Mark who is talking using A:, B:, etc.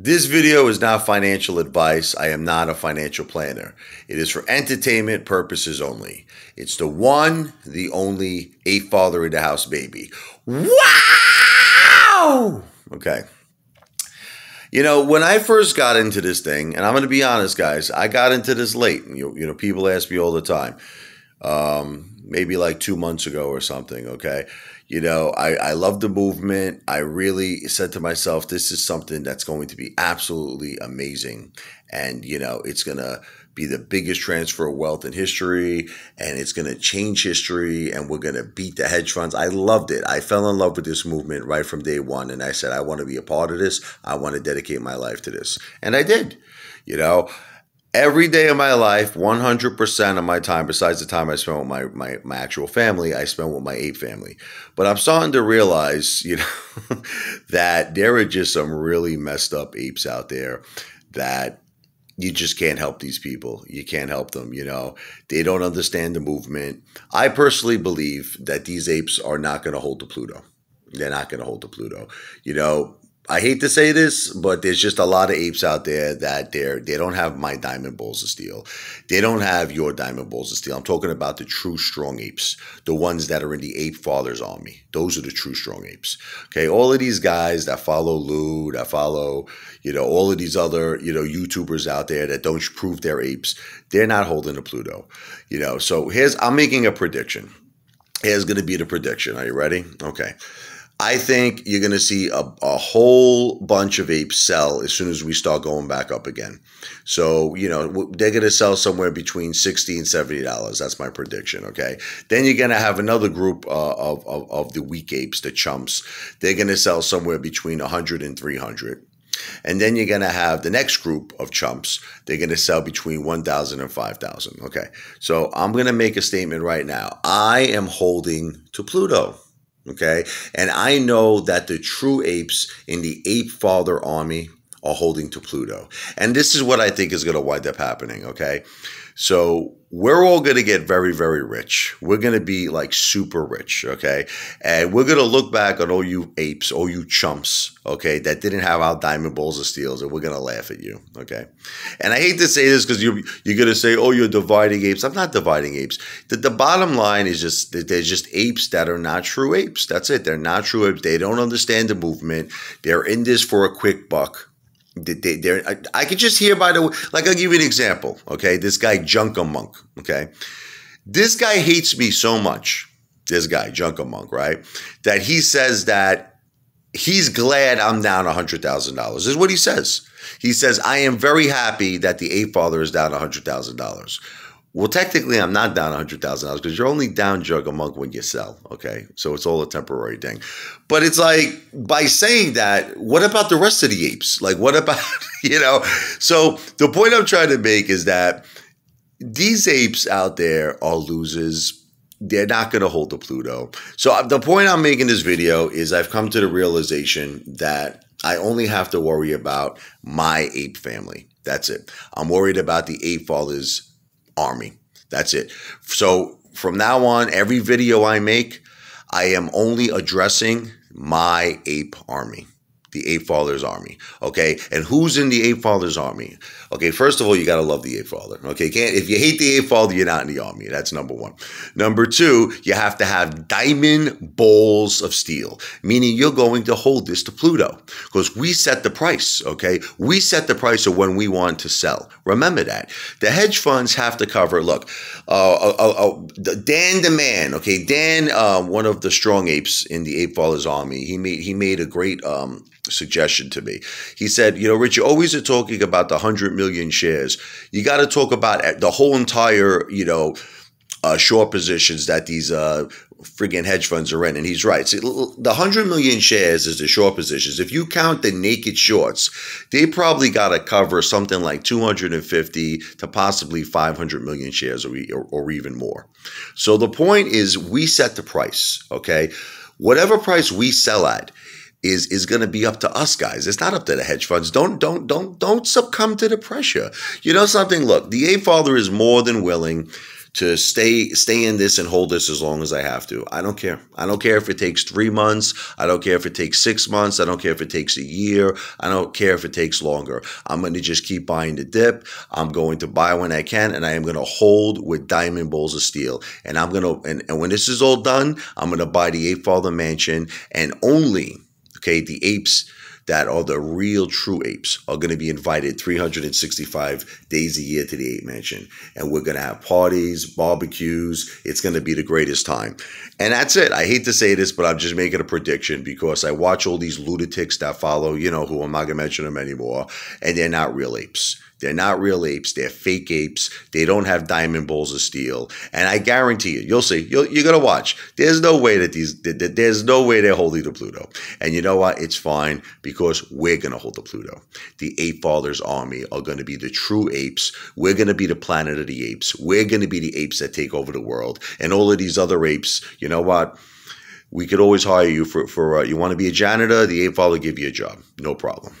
A: This video is not financial advice. I am not a financial planner. It is for entertainment purposes only. It's the one, the only Ape Father in the house baby. Wow! Okay. You know, when I first got into this thing, and I'm going to be honest, guys, I got into this late. You, you know, people ask me all the time, um, maybe like two months ago or something. Okay you know, I, I love the movement. I really said to myself, this is something that's going to be absolutely amazing. And, you know, it's going to be the biggest transfer of wealth in history and it's going to change history and we're going to beat the hedge funds. I loved it. I fell in love with this movement right from day one. And I said, I want to be a part of this. I want to dedicate my life to this. And I did, you know every day of my life, 100% of my time, besides the time I spent with my, my, my actual family, I spent with my ape family. But I'm starting to realize, you know, that there are just some really messed up apes out there that you just can't help these people. You can't help them, you know. They don't understand the movement. I personally believe that these apes are not going to hold the Pluto. They're not going to hold the Pluto. You know, I hate to say this, but there's just a lot of apes out there that they're they don't have my diamond balls of steel. They don't have your diamond balls of steel. I'm talking about the true strong apes, the ones that are in the ape father's army. Those are the true strong apes. Okay, all of these guys that follow Lou, that follow, you know, all of these other, you know, YouTubers out there that don't prove they're apes, they're not holding a Pluto. You know, so here's I'm making a prediction. Here's going to be the prediction. Are you ready? Okay. I think you're going to see a, a whole bunch of apes sell as soon as we start going back up again. So, you know, they're going to sell somewhere between 60 and $70. That's my prediction. Okay. Then you're going to have another group uh, of, of, of the weak apes, the chumps. They're going to sell somewhere between 100 and 300. And then you're going to have the next group of chumps. They're going to sell between 1,000 and 5,000. Okay. So I'm going to make a statement right now. I am holding to Pluto. Okay. And I know that the true apes in the ape father army are holding to Pluto. And this is what I think is going to wind up happening. Okay. So we're all going to get very, very rich. We're going to be like super rich, okay? And we're going to look back on all you apes, all you chumps, okay, that didn't have our diamond balls of steels, and we're going to laugh at you, okay? And I hate to say this because you're, you're going to say, oh, you're dividing apes. I'm not dividing apes. The, the bottom line is just that there's just apes that are not true apes. That's it. They're not true apes. They don't understand the movement. They're in this for a quick buck, they, they, I, I could just hear by the way, like I'll give you an example. Okay, this guy Junker Monk. Okay, this guy hates me so much. This guy Junker Monk, right? That he says that he's glad I'm down a hundred thousand dollars. Is what he says. He says I am very happy that the ape father is down a hundred thousand dollars. Well, technically, I'm not down $100,000 because you're only down Junker Monk when you sell. Okay. So it's all a temporary thing. But it's like, by saying that, what about the rest of the apes? Like, what about, you know? So the point I'm trying to make is that these apes out there are losers. They're not going to hold the Pluto. So uh, the point I'm making this video is I've come to the realization that I only have to worry about my ape family. That's it. I'm worried about the ape fathers army. That's it. So from now on, every video I make, I am only addressing my ape army the Ape Father's army. Okay, and who's in the Ape Father's army? Okay, first of all, you gotta love the Ape Father. Okay, can't if you hate the Ape Father, you're not in the army. That's number one. Number two, you have to have diamond balls of steel, meaning you're going to hold this to Pluto because we set the price. Okay, we set the price of when we want to sell. Remember that the hedge funds have to cover. Look, uh, uh, uh, uh Dan the man. Okay, Dan, uh, one of the strong apes in the Ape Father's army. He made he made a great. Um, suggestion to me. He said, you know, Rich, you always are talking about the 100 million shares. You got to talk about the whole entire, you know, uh, short positions that these uh, friggin' hedge funds are in. And he's right. See, the 100 million shares is the short positions. If you count the naked shorts, they probably got to cover something like 250 to possibly 500 million shares or, or, or even more. So the point is, we set the price, okay? Whatever price we sell at, is is going to be up to us guys. It's not up to the hedge funds. Don't don't don't don't succumb to the pressure. You know something? Look, the Ape Father is more than willing to stay stay in this and hold this as long as I have to. I don't care. I don't care if it takes three months. I don't care if it takes six months. I don't care if it takes a year. I don't care if it takes longer. I'm going to just keep buying the dip. I'm going to buy when I can, and I am going to hold with diamond bowls of steel. And I'm going to and, and when this is all done, I'm going to buy the Ape Father Mansion and only okay the apes that are the real true apes are going to be invited 365 days a year to the ape mansion and we're going to have parties barbecues it's going to be the greatest time and that's it i hate to say this but i'm just making a prediction because i watch all these lunatics that follow you know who i'm not going to mention them anymore and they're not real apes they're not real apes. They're fake apes. They don't have diamond balls of steel. And I guarantee you, you'll see. you are gonna watch. There's no way that these. There's no way they're holding the Pluto. And you know what? It's fine because we're gonna hold the Pluto. The Ape Fathers Army are gonna be the true apes. We're gonna be the planet of the apes. We're gonna be the apes that take over the world. And all of these other apes. You know what? We could always hire you for for. Uh, you want to be a janitor? The Ape Father give you a job. No problem.